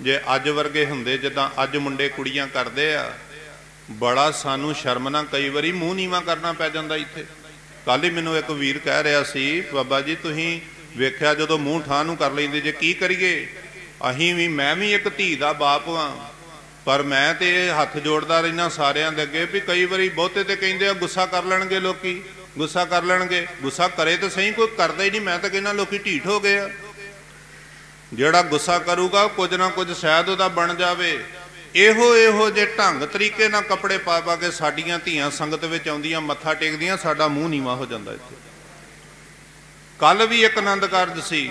ਜੇ ਅੱਜ ਵਰਗੇ ਹੁੰਦੇ, ਜਿੱਦਾਂ ਅੱਜ ਮੁੰਡੇ ਕੁੜੀਆਂ ਕਰਦੇ ਆ, ਬੜਾ ਸਾਨੂੰ ਸ਼ਰਮ ਨਾਲ ਕਈ ਵਾਰੀ ਮੂੰਹ ਨੀਵਾ ਕਰਨਾ ਪੈ ਜਾਂਦਾ ਇੱਥੇ। ਕੱਲ ਹੀ ਮੈਨੂੰ ਇੱਕ ਵੀਰ ਕਹਿ ਰਿਹਾ ਸੀ, ਬਾਬਾ ਜੀ, ਤੁਸੀਂ ਵੇਖਿਆ ਜਦੋਂ ਮੂੰਹ ਠਾਹ ਨੂੰ ਕਰ ਲੈਂਦੇ ਜੇ ਕੀ ਕਰੀਏ? ਅਸੀਂ ਵੀ, ਮੈਂ ਵੀ ਇੱਕ ਧੀ ਦਾ ਬਾਪ ਹਾਂ ਪਰ ਮੈਂ ਤੇ ਹੱਥ ਜੋੜਦਾ ਰਹਿਣਾ ਸਾਰਿਆਂ ਦੇ ਅੱਗੇ ਵੀ ਕਈ ਵਾਰੀ ਬਹੁਤੇ ਤੇ ਕਹਿੰਦੇ ਆ, ਗੁੱਸਾ ਕਰ ਲੈਣਗੇ ਲੋਕੀ, ਗੁੱਸਾ ਕਰ ਲੈਣਗੇ। ਗੁੱਸਾ ਕਰੇ ਤਾਂ ਸਹੀ, ਕੋਈ ਕਰਦਾ ਹੀ ਨਹੀਂ। ਮੈਂ ਤਾਂ ਕਹਿੰਦਾ, ਲੋਕੀ ਢੀਠ ਹੋ ਗਏ ਆ। ਜਿਹੜਾ ਗੁੱਸਾ ਕਰੂਗਾ, ਕੁਝ ਨਾ ਕੁਝ ਸ਼ਾਇਦ ਉਹਦਾ ਬਣ ਜਾਵੇ। ਇਹੋ ਇਹੋ ਜੇ ਢੰਗ ਤਰੀਕੇ ਨਾਲ ਕੱਪੜੇ ਪਾ ਪਾ ਕੇ ਸਾਡੀਆਂ ਧੀਆਂ ਸੰਗਤ ਵਿੱਚ ਆਉਂਦੀਆਂ, ਮੱਥਾ ਟੇਕਦੀਆਂ, ਸਾਡਾ ਮੂੰਹ ਨੀਵਾ ਹੋ ਜਾਂਦਾ ਇੱਥੇ। ਕੱਲ ਵੀ ਇੱਕ ਆਨੰਦ ਕਾਰਜ ਸੀ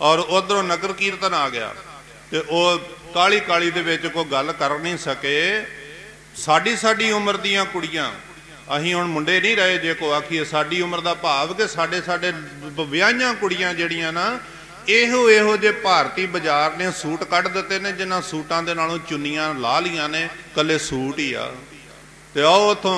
ਔਰ ਉਧਰੋਂ ਨਗਰ ਕੀਰਤਨ ਆ ਗਿਆ ਤੇ ਉਹ ਕਾਲੀ ਕਾਲੀ ਦੇ ਵਿੱਚ ਕੋਈ ਗੱਲ ਕਰ ਨਹੀਂ ਸਕੇ। ਸਾਡੀ ਸਾਡੀ ਉਮਰ ਦੀਆਂ ਕੁੜੀਆਂ, ਅਸੀਂ ਹੁਣ ਮੁੰਡੇ ਨਹੀਂ ਰਹੇ, ਜੇ ਕੋ ਆਖੀਏ ਸਾਡੀ ਉਮਰ ਦਾ ਭਾਵ ਕਿ ਸਾਡੇ ਸਾਡੇ ਵਿਆਹੀਆਂ ਕੁੜੀਆਂ ਜਿਹੜੀਆਂ ਨਾ ਇਹੋ ਇਹੋ ਜੇ ਭਾਰਤੀ ਬਾਜ਼ਾਰ ਨੇ ਸੂਟ ਕੱਢ ਦਿੱਤੇ ਨੇ, ਜਿਨ੍ਹਾਂ ਸੂਟਾਂ ਦੇ ਨਾਲੋਂ ਚੁੰਨੀਆਂ ਲਾ ਲੀਆਂ ਨੇ ਕੱਲੇ ਸੂਟ ਹੀ ਆ। ਤੇ ਆਓ ਉਥੋਂ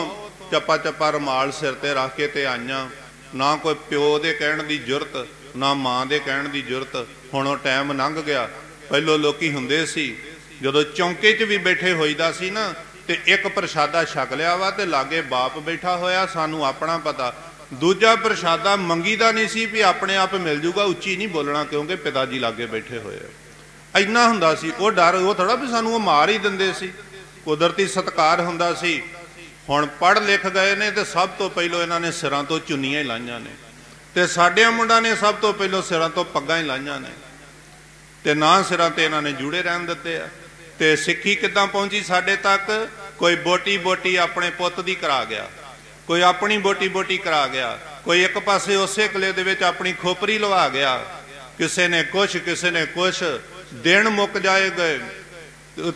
ਚੱਪਾ ਚੱਪਾ ਰਮਾਲ ਸਿਰ ਤੇ ਰੱਖ ਕੇ ਤੇ ਆਈਆਂ। ਨਾ ਕੋਈ ਪਿਓ ਦੇ ਕਹਿਣ ਦੀ ਜੁਰਤ ਨਾ ਮਾਂ ਦੇ ਕਹਿਣ ਦੀ ਜੁਰਤ ਹੁਣ ਉਹ ਟਾਈਮ ਲੰਘ ਗਿਆ। ਪਹਿਲੋ ਲੋਕੀ ਹੁੰਦੇ ਸੀ, ਜਦੋਂ ਚੌਂਕੇ 'ਚ ਵੀ ਬੈਠੇ ਹੋਈਦਾ ਸੀ ਨਾ, ਤੇ ਇੱਕ ਪ੍ਰਸ਼ਾਦਾ ਛਕ ਲਿਆ ਵਾ ਤੇ ਲਾਗੇ ਬਾਪ ਬੈਠਾ ਹੋਇਆ, ਸਾਨੂੰ ਆਪਣਾ ਪਤਾ। ਦੂਜਾ ਪ੍ਰਸ਼ਾਦਾ ਮੰਗੀਦਾ ਨਹੀਂ ਸੀ ਵੀ ਆਪਣੇ ਆਪ ਮਿਲ ਜੂਗਾ, ਉੱਚੀ ਨਹੀਂ ਬੋਲਣਾ ਕਿਉਂਕਿ ਪਿਤਾ ਜੀ ਲਾਗੇ ਬੈਠੇ ਹੋਏ ਆ। ਇੰਨਾ ਹੁੰਦਾ ਸੀ, ਉਹ ਡਰ, ਉਹ ਥੋੜਾ ਵੀ ਸਾਨੂੰ ਉਹ ਮਾਰ ਹੀ ਦਿੰਦੇ ਸੀ। ਕੁਦਰਤੀ ਸਤਕਾਰ ਹੁੰਦਾ ਸੀ। ਹੁਣ ਪੜ ਲਿਖ ਗਏ ਨੇ ਤੇ ਸਭ ਤੋਂ ਪਹਿਲਾਂ ਇਹਨਾਂ ਨੇ ਸਿਰਾਂ ਤੋਂ ਚੁੰਨੀਆਂ ਹੀ ਲਾਈਆਂ ਨੇ। ਤੇ ਸਾਡਿਆਂ ਮੁੰਡਾ ਨੇ ਸਭ ਤੋਂ ਪਹਿਲਾਂ ਸਿਰਾਂ ਤੋਂ ਪੱਗਾਂ ਹੀ ਲਾਈਆਂ ਨੇ। ਤੇ ਨਾ ਸਿਰਾਂ ਤੇ ਇਹਨਾਂ ਨੇ ਜੁੜੇ ਰਹਿਣ ਦਿੱਤੇ ਆ। ਤੇ ਸਿੱਖੀ ਕਿੱਦਾਂ ਪਹੁੰਚੀ ਸਾਡੇ ਤੱਕ? ਕੋਈ ਬੋਟੀ ਬੋਟੀ ਆਪਣੇ ਪੁੱਤ ਦੀ ਕਰਾ ਗਿਆ। ਕੋਈ ਆਪਣੀ ਬੋਟੀ ਬੋਟੀ ਕਰਾ ਗਿਆ, ਕੋਈ ਇੱਕ ਪਾਸੇ ਉਸੇ ਕਲੇ ਦੇ ਵਿੱਚ ਆਪਣੀ ਖੋਪਰੀ ਲਵਾ ਗਿਆ, ਕਿਸੇ ਨੇ ਕੁਛ, ਕਿਸੇ ਨੇ ਕੁਛ, ਦਿਨ ਮੁੱਕ ਜਾਏਗੇ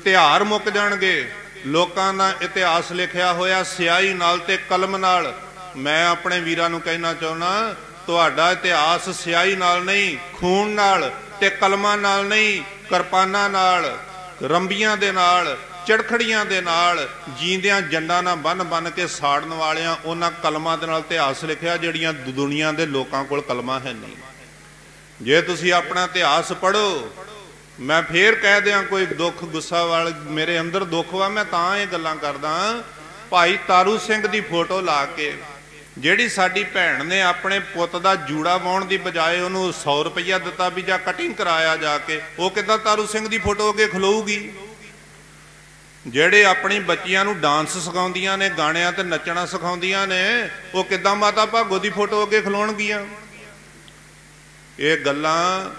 ਤਿਹਾਰ ਮੁੱਕ ਜਾਣਗੇ, ਲੋਕਾਂ ਦਾ ਇਤਿਹਾਸ ਲਿਖਿਆ ਹੋਇਆ ਸਿਆਹੀ ਨਾਲ ਤੇ ਕਲਮ ਨਾਲ। ਮੈਂ ਆਪਣੇ ਵੀਰਾਂ ਨੂੰ ਕਹਿਣਾ ਚਾਹੁੰਦਾ, ਤੁਹਾਡਾ ਇਤਿਹਾਸ ਸਿਆਹੀ ਨਾਲ ਨਹੀਂ, ਖੂਨ ਨਾਲ ਤੇ ਕਲਮਾਂ ਨਾਲ ਨਹੀਂ, ਕਿਰਪਾਨਾਂ ਨਾਲ, ਰੰਬੀਆਂ ਦੇ ਨਾਲ ਚੜਖੜੀਆਂ ਦੇ ਨਾਲ ਜੀਂਦਿਆਂ ਜੰਡਾਂ ਨਾਲ ਬੰਨ ਬੰਨ ਕੇ ਸਾੜਨ ਵਾਲਿਆਂ ਉਹਨਾਂ ਕਲਮਾਂ ਦੇ ਨਾਲ ਇਤਿਹਾਸ ਲਿਖਿਆ, ਜਿਹੜੀਆਂ ਦੁਨੀਆ ਦੇ ਲੋਕਾਂ ਕੋਲ ਕਲਮਾਂ ਹੈ ਨਹੀਂ। ਜੇ ਤੁਸੀਂ ਆਪਣਾ ਇਤਿਹਾਸ ਪੜੋ ਮੈਂ ਫੇਰ ਕਹਿ ਦਿਆਂ ਕੋਈ ਦੁੱਖ, ਗੁੱਸਾ ਵਾਲ ਮੇਰੇ ਅੰਦਰ ਦੁੱਖ ਵਾ, ਮੈਂ ਤਾਂ ਇਹ ਗੱਲਾਂ ਕਰਦਾ ਭਾਈ ਤਾਰੂ ਸਿੰਘ ਦੀ ਫੋਟੋ ਲਾ ਕੇ, ਜਿਹੜੀ ਸਾਡੀ ਭੈਣ ਨੇ ਆਪਣੇ ਪੁੱਤ ਦਾ ਜੂੜਾ ਵਾਉਣ ਦੀ ਬਜਾਏ ਉਹਨੂੰ 100 ਰੁਪਇਆ ਦਿੱਤਾ ਵੀ ਜਾਂ ਕਟਿੰਗ ਕਰਾਇਆ ਜਾ ਕੇ, ਉਹ ਕਿਦਾਂ ਤਾਰੂ ਸਿੰਘ ਦੀ ਫੋਟੋ ਅੱਗੇ ਖਲੋਊਗੀ? ਜਿਹੜੇ ਆਪਣੀ ਬੱਚੀਆਂ ਨੂੰ ਡਾਂਸ ਸਿਖਾਉਂਦੀਆਂ ਨੇ, ਗਾਣਿਆਂ ਤੇ ਨੱਚਣਾ ਸਿਖਾਉਂਦੀਆਂ ਨੇ, ਉਹ ਕਿਦਾਂ ਮਾਤਾ ਭਾਗੋ ਦੀ ਫੋਟੋ ਅੱਗੇ ਖਲੋਣਗੀਆਂ? ਇਹ ਗੱਲਾਂ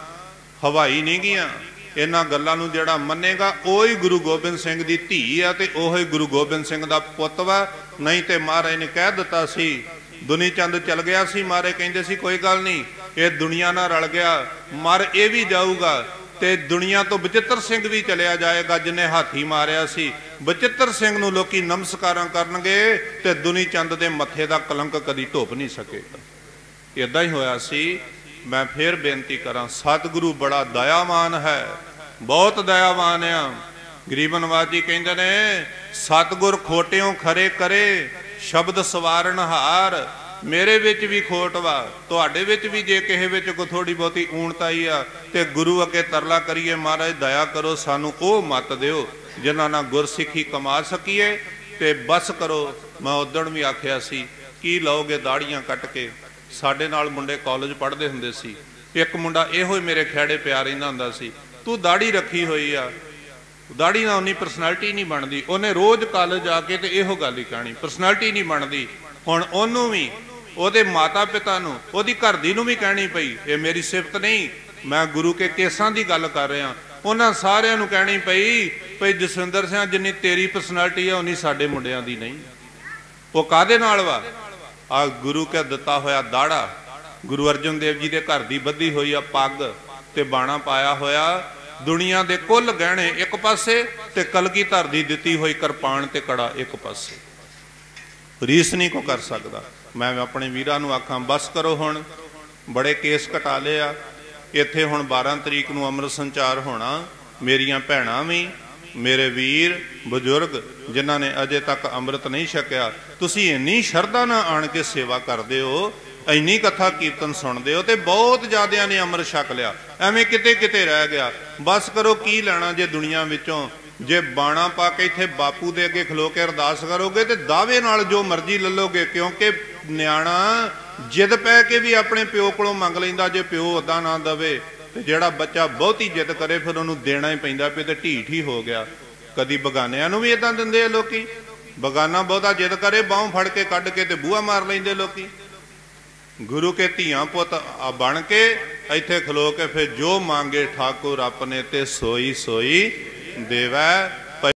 ਹਵਾਈ ਨਹੀਂ ਗੀਆਂ ਇਹਨਾਂ ਗੱਲਾਂ ਨੂੰ ਜਿਹੜਾ ਮੰਨੇਗਾ, ਉਹ ਹੀ ਗੁਰੂ ਗੋਬਿੰਦ ਸਿੰਘ ਦੀ ਧੀ ਆ ਤੇ ਉਹ ਹੀ ਗੁਰੂ ਗੋਬਿੰਦ ਸਿੰਘ ਦਾ ਪੁੱਤ ਵਾ। ਨਹੀਂ ਤੇ ਮਹਾਰਾਜ ਨੇ ਕਹਿ ਦਿੱਤਾ ਸੀ, ਦੁਨੀ ਚੰਦ ਚਲ ਗਿਆ ਸੀ, ਮਾਰੇ ਕਹਿੰਦੇ ਸੀ, ਕੋਈ ਗੱਲ ਨਹੀਂ, ਇਹ ਦੁਨੀਆ ਨਾਲ ਰਲ ਗਿਆ, ਮਰ ਇਹ ਵੀ ਜਾਊਗਾ। ਤੇ ਦੁਨੀਆ ਤੋਂ ਬਚਿੱਤਰ ਸਿੰਘ ਵੀ ਚਲਿਆ ਜਾਏਗਾ, ਜਿਨੇ ਹਾਥੀ ਮਾਰਿਆ ਸੀ। ਬਚਿੱਤਰ ਸਿੰਘ ਨੂੰ ਲੋਕੀ ਨਮਸਕਾਰਾਂ ਕਰਨਗੇ ਤੇ ਦੁਨੀ ਚੰਦ ਦੇ ਮੱਥੇ ਦਾ ਕਲੰਕ ਕਦੀ ਢੋਪ ਨਹੀਂ ਸਕੇਗਾ। ਇਦਾਂ ਹੀ ਹੋਇਆ ਸੀ। ਮੈਂ ਫੇਰ ਬੇਨਤੀ ਕਰਾਂ, ਸਤਿਗੁਰੂ ਬੜਾ ਦਇਆਵਾਨ ਹੈ, ਬਹੁਤ ਦਇਆਵਾਨ ਆ। ਗਰੀਬਨਵਾਦੀ ਕਹਿੰਦੇ ਨੇ, ਸਤਿਗੁਰ ਖੋਟਿਓਂ ਖਰੇ ਕਰੇ, ਸ਼ਬਦ ਸਵਾਰਨ ਹਾਰ ਮੇਰੇ ਵਿੱਚ ਵੀ ਖੋਟ ਵਾ, ਤੁਹਾਡੇ ਵਿੱਚ ਵੀ ਜੇ ਕਿਸੇ ਵਿੱਚ ਕੋ ਥੋੜੀ ਬਹੁਤੀ ਊਣਤਾਈ ਆ, ਤੇ ਗੁਰੂ ਅੱਗੇ ਤਰਲਾ ਕਰੀਏ, ਮਹਾਰਾਜ ਦਇਆ ਕਰੋ, ਸਾਨੂੰ ਉਹ ਮਤ ਦਿਓ, ਜਿਨ੍ਹਾਂ ਨਾਲ ਗੁਰਸਿੱਖੀ ਕਮਾ ਸਕੀਏ, ਤੇ ਬਸ ਕਰੋ, ਮੈਂ ਉਦੋਂ ਵੀ ਆਖਿਆ ਸੀ, ਕੀ ਲਓਗੇ ਦਾੜੀਆਂ ਕੱਟ ਕੇ? ਸਾਡੇ ਨਾਲ ਮੁੰਡੇ ਕਾਲਜ ਪੜ੍ਹਦੇ ਹੁੰਦੇ ਸੀ, ਇੱਕ ਮੁੰਡਾ ਇਹੋ ਹੀ ਮੇਰੇ ਖਿਆੜੇ ਪਿਆ ਰਹਿੰਦਾ ਹੁੰਦਾ ਸੀ, ਤੂੰ ਦਾੜੀ ਰੱਖੀ ਹੋਈ ਆ, ਦਾੜੀ ਨਾਲ ਉਨੀ ਪਰਸਨੈਲਿਟੀ ਨਹੀਂ ਬਣਦੀ, ਉਹਨੇ ਰੋਜ਼ ਕਾਲਜ ਆ ਕੇ ਤੇ ਇਹੋ ਗੱਲ ਹੀ ਕਹਾਣੀ ਪਰਸਨੈਲਿਟੀ ਨਹੀਂ ਬਣਦੀ, ਹੁਣ ਉਹਨੂੰ ਵੀ ਉਹਦੇ ਮਾਤਾ ਪਿਤਾ ਨੂੰ, ਉਹਦੀ ਘਰ ਦੀ ਨੂੰ ਵੀ ਕਹਿਣੀ ਪਈ, ਇਹ ਮੇਰੀ ਸਿਫਤ ਨਹੀਂ, ਮੈਂ ਗੁਰੂ ਕੇ ਕੇਸਾਂ ਦੀ ਗੱਲ ਕਰ ਰਿਹਾ। ਉਹਨਾਂ ਸਾਰਿਆਂ ਨੂੰ ਕਹਿਣੀ ਪਈ, ਭਈ ਜਸਵਿੰਦਰ ਸਿੰਘ ਜਿੰਨੀ ਤੇਰੀ ਪਰਸਨੈਲਿਟੀ ਆ, ਉਨੀ ਸਾਡੇ ਮੁੰਡਿਆਂ ਦੀ ਨਹੀਂ। ਉਹ ਕਾਦੇ ਨਾਲ ਵਾ? ਆ ਗੁਰੂ ਕੇ ਦਿੱਤਾ ਹੋਇਆ ਦਾੜਾ। ਗੁਰੂ ਅਰਜਨ ਦੇਵ ਜੀ ਦੇ ਘਰ ਦੀ ਬੱਧੀ ਹੋਈ ਆ ਪੱਗ ਤੇ ਬਾਣਾ ਪਾਇਆ ਹੋਇਆ। ਦੁਨੀਆ ਦੇ ਕੁੱਲ ਗਹਿਣੇ ਇੱਕ ਪਾਸੇ ਤੇ ਕਲਗੀ ਧਰ ਦੀ ਦਿੱਤੀ ਹੋਈ ਕਿਰਪਾਨ ਤੇ ਕੜਾ ਇੱਕ ਪਾਸੇ। ਰੀਸ ਨਹੀਂ ਕੋ ਕਰ ਸਕਦਾ। ਮੈਂ ਆਪਣੇ ਵੀਰਾਂ ਨੂੰ ਆਖਾਂ, ਬਸ ਕਰੋ ਹੁਣ। ਬੜੇ ਕੇਸ ਘਟਾ ਲਏ ਆ। ਇੱਥੇ ਹੁਣ 12 ਤਰੀਕ ਨੂੰ ਅੰਮ੍ਰਿਤ ਸੰਚਾਰ ਹੋਣਾ। ਮੇਰੀਆਂ ਭੈਣਾਂ ਵੀ, ਮੇਰੇ ਵੀਰ, ਬਜ਼ੁਰਗ, ਜਿਨ੍ਹਾਂ ਨੇ ਅਜੇ ਤੱਕ ਅੰਮ੍ਰਿਤ ਨਹੀਂ ਛਕਿਆ, ਤੁਸੀਂ ਇੰਨੀ ਸ਼ਰਧਾ ਨਾਲ ਆਣ ਕੇ ਸੇਵਾ ਕਰਦੇ ਹੋ, ਇੰਨੀ ਕਥਾ ਕੀਰਤਨ ਸੁਣਦੇ ਹੋ ਤੇ ਬਹੁਤ ਜ਼ਿਆਦਿਆਂ ਨੇ ਅੰਮ੍ਰਿਤ ਛਕ ਲਿਆ। ਐਵੇਂ ਕਿਤੇ ਕਿਤੇ ਰਹਿ ਗਿਆ। ਬਸ ਕਰੋ, ਕੀ ਲੈਣਾ ਜੇ ਦੁਨੀਆ ਵਿੱਚੋਂ? ਜੇ ਬਾਣਾ ਪਾ ਕੇ ਇੱਥੇ ਬਾਪੂ ਦੇ ਅੱਗੇ ਖਲੋ ਕੇ ਅਰਦਾਸ ਕਰੋਗੇ ਤੇ ਦਾਅਵੇ ਨਾਲ ਜੋ ਮਰਜ਼ੀ ਲੱਲੋਗੇ ਕਿਉਂਕਿ ਨਿਆਣਾ ਜਿੱਦ ਪੈ ਕੇ ਵੀ ਆਪਣੇ ਪਿਓ ਕੋਲੋਂ ਮੰਗ ਲੈਂਦਾ, ਜੇ ਪਿਓ ਉਦਾਂ ਨਾ ਦਵੇ ਤੇ ਜਿਹੜਾ ਬੱਚਾ ਬਹੁਤੀ ਜਿੱਦ ਕਰੇ, ਫਿਰ ਉਹਨੂੰ ਦੇਣਾ ਹੀ ਪੈਂਦਾ ਵੀ ਤੇ ਢੀਠ ਹੀ ਹੋ ਗਿਆ। ਕਦੀ ਬਗਾਨਿਆਂ ਨੂੰ ਵੀ ਇਦਾਂ ਦਿੰਦੇ ਆ ਲੋਕੀ? ਬਗਾਨਾ ਬਹੁਤਾ ਜਿੱਦ ਕਰੇ, ਬਾਹੋਂ ਫੜ ਕੇ ਕੱਢ ਕੇ ਤੇ ਬੂਹਾ ਮਾਰ ਲੈਂਦੇ ਲੋਕੀ। ਗੁਰੂ ਕੇ ਧੀਆਂ ਪੁੱਤ ਬਣ ਕੇ ਇੱਥੇ ਖਲੋ ਕੇ ਫਿਰ ਜੋ ਮੰਗੇ ਠਾਕੁਰ ਆਪਣੇ ਤੇ ਸੋਈ ਸੋਈ ਦੇਵੈ